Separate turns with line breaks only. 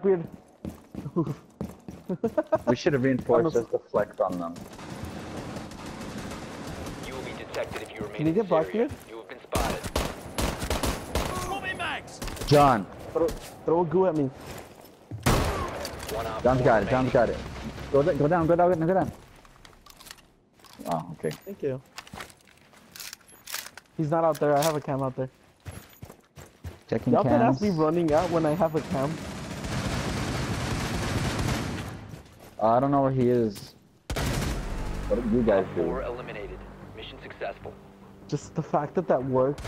Weird.
We should have reinforced just the flex on them.
You will be detected if you remain
Can you get
this
Blackbeard?
area. You have been spotted. Max.
John,
Throw, throw a goo at me.
One op
John's
four
got it. John's
remaining.
got it. Go, th- go down. Go down. Go down. Oh, okay.
Thank you. He's not out there. I have a cam out there.
Checking
Y'all can
cams.
ask me running out when I have a cam.
I don't know where he is. What did you guys do?
four eliminated. Mission successful.
Just the fact that that worked